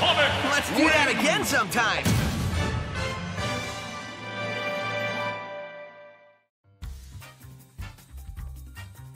Let's do that again sometime.